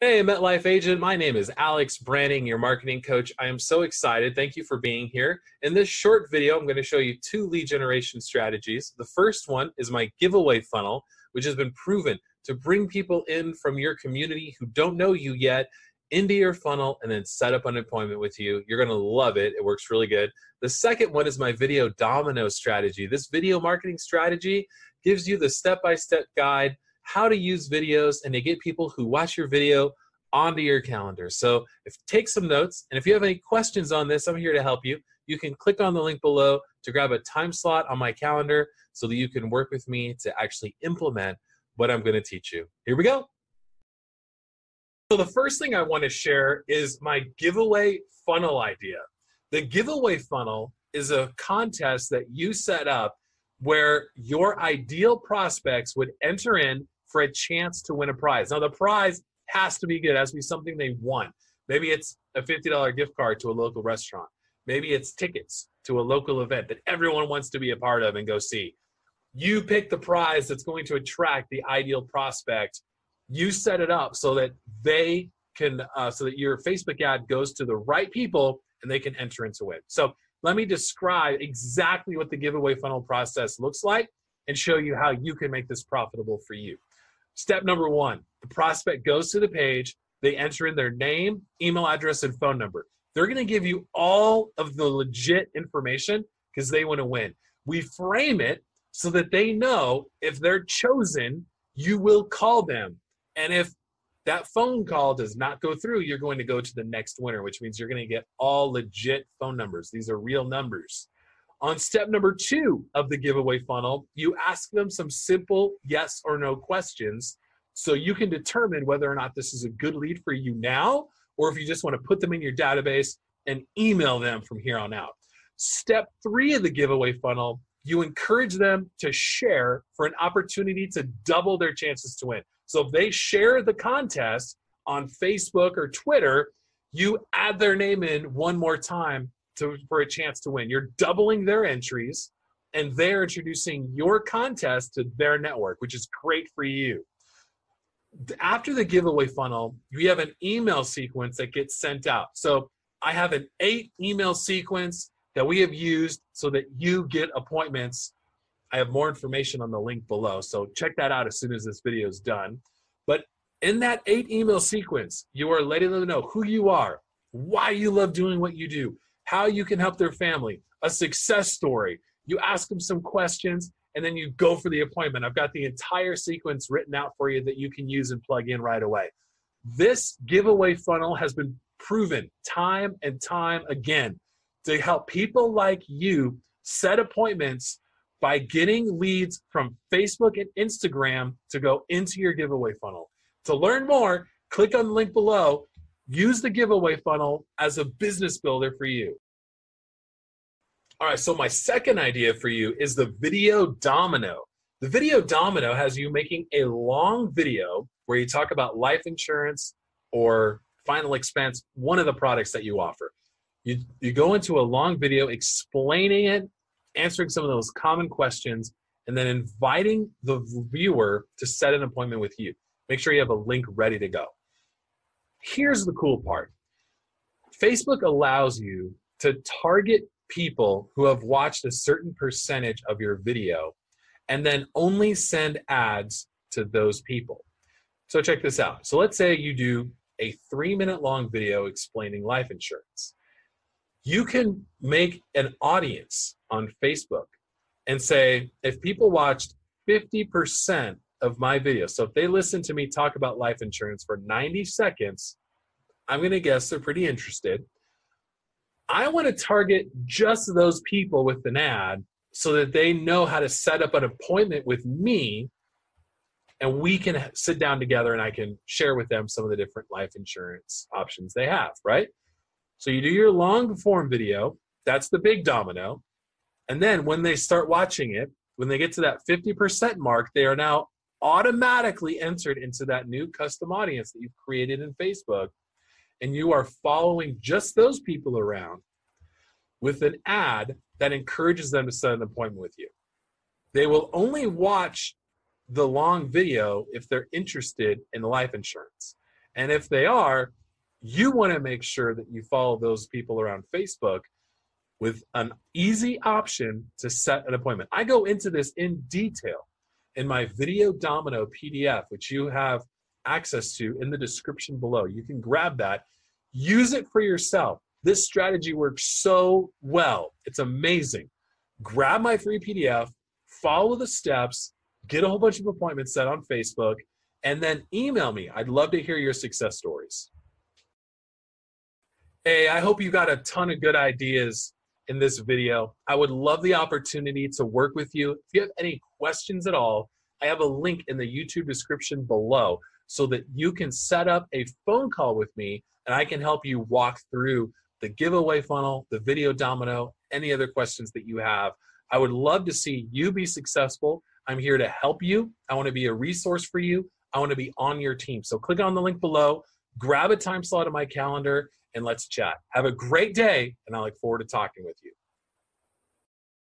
Hey, MetLife agent. My name is Alex Branning, your marketing coach. I am so excited. Thank you for being here. In this short video, I'm going to show you two lead generation strategies. The first one is my giveaway funnel, which has been proven to bring people in from your community who don't know you yet into your funnel and then set up an appointment with you. You're going to love it. It works really good. The second one is my video domino strategy. This video marketing strategy gives you the step by step guide how to use videos and to get people who watch your video onto your calendar. So if take some notes and if you have any questions on this, I'm here to help you. You can click on the link below to grab a time slot on my calendar so that you can work with me to actually implement what I'm going to teach you. Here we go. So the first thing I want to share is my giveaway funnel idea. The giveaway funnel is a contest that you set up where your ideal prospects would enter in for a chance to win a prize. Now, the prize has to be good, it has to be something they want. Maybe it's a $50 gift card to a local restaurant. Maybe it's tickets to a local event that everyone wants to be a part of and go see. You pick the prize that's going to attract the ideal prospect. You set it up so that they can, uh, so that your Facebook ad goes to the right people and they can enter into it. So let me describe exactly what the giveaway funnel process looks like and show you how you can make this profitable for you. Step number one the prospect goes to the page, they enter in their name, email address, and phone number. They're going to give you all of the legit information because they want to win. We frame it so that they know if they're chosen, you will call them. And if that phone call does not go through, you're going to go to the next winner, which means you're going to get all legit phone numbers. These are real numbers. On step number two of the giveaway funnel, you ask them some simple yes or no questions so you can determine whether or not this is a good lead for you now or if you just want to put them in your database and email them from here on out. Step three of the giveaway funnel, you encourage them to share for an opportunity to double their chances to win. So if they share the contest on Facebook or Twitter, you add their name in one more time to, for a chance to win. You're doubling their entries and they're introducing your contest to their network, which is great for you. After the giveaway funnel, we have an email sequence that gets sent out. So I have an eight email sequence that we have used so that you get appointments. I have more information on the link below, so check that out as soon as this video is done. But in that eight email sequence, you are letting them know who you are, why you love doing what you do, how you can help their family, a success story. You ask them some questions and then you go for the appointment. I've got the entire sequence written out for you that you can use and plug in right away. This giveaway funnel has been proven time and time again to help people like you set appointments by getting leads from Facebook and Instagram to go into your giveaway funnel. To learn more, click on the link below Use the giveaway funnel as a business builder for you. All right, so my second idea for you is the video domino. The video domino has you making a long video where you talk about life insurance or final expense, one of the products that you offer. You, you go into a long video explaining it, answering some of those common questions, and then inviting the viewer to set an appointment with you. Make sure you have a link ready to go. Here's the cool part Facebook allows you to target people who have watched a certain percentage of your video and then only send ads to those people. So check this out. So let's say you do a three minute long video explaining life insurance. You can make an audience on Facebook and say, if people watched 50% of my video. So if they listen to me talk about life insurance for 90 seconds, I'm going to guess they're pretty interested. I want to target just those people with an ad so that they know how to set up an appointment with me and we can sit down together and I can share with them some of the different life insurance options they have, right? So you do your long form video, that's the big domino. And then when they start watching it, when they get to that 50% mark, they are now automatically entered into that new custom audience that you've created in Facebook. And you are following just those people around with an ad that encourages them to set an appointment with you. They will only watch the long video if they're interested in life insurance. And if they are, you want to make sure that you follow those people around Facebook with an easy option to set an appointment. I go into this in detail in my video domino PDF, which you have access to in the description below. You can grab that, use it for yourself. This strategy works so well. It's amazing. Grab my free PDF, follow the steps, get a whole bunch of appointments set on Facebook, and then email me. I'd love to hear your success stories. Hey, I hope you got a ton of good ideas in this video. I would love the opportunity to work with you. If you have any questions at all, I have a link in the YouTube description below so that you can set up a phone call with me and I can help you walk through the giveaway funnel, the video domino, any other questions that you have. I would love to see you be successful. I'm here to help you. I want to be a resource for you. I want to be on your team. So click on the link below, grab a time slot in my calendar, and let's chat. Have a great day, and I look forward to talking with you.